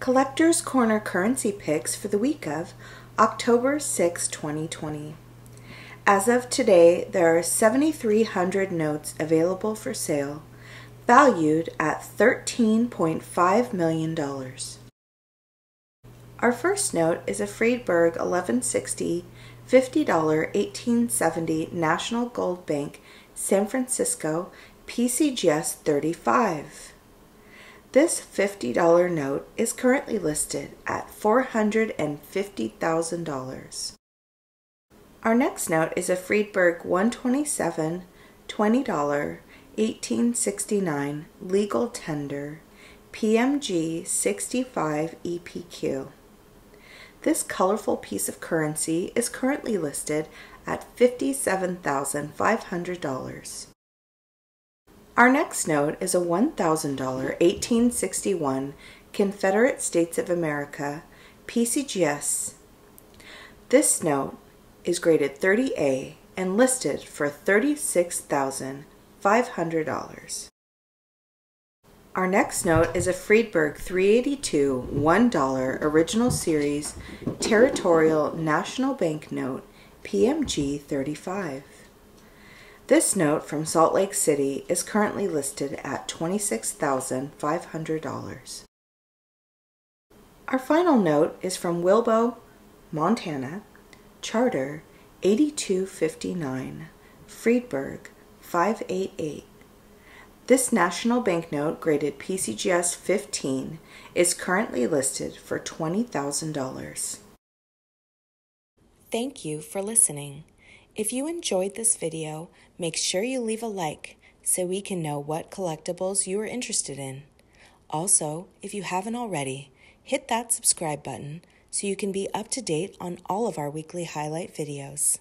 Collector's Corner currency picks for the week of October 6, 2020. As of today, there are 7,300 notes available for sale, valued at $13.5 million. Our first note is a Friedberg 1160 $50 1870 National Gold Bank San Francisco PCGS 35. This $50 note is currently listed at $450,000. Our next note is a Friedberg 127 $20 1869 legal tender PMG 65 EPQ. This colorful piece of currency is currently listed at $57,500. Our next note is a $1,000 1861 Confederate States of America PCGS. This note is graded 30A and listed for $36,500. Our next note is a Friedberg 382 $1 original series territorial national bank note PMG 35. This note from Salt Lake City is currently listed at $26,500. Our final note is from Wibaux, Montana, Charter 8259, Friedberg 588. This national banknote graded PCGS 15 is currently listed for $20,000. Thank you for listening. If you enjoyed this video, make sure you leave a like so we can know what collectibles you are interested in. Also, if you haven't already, hit that subscribe button so you can be up to date on all of our weekly highlight videos.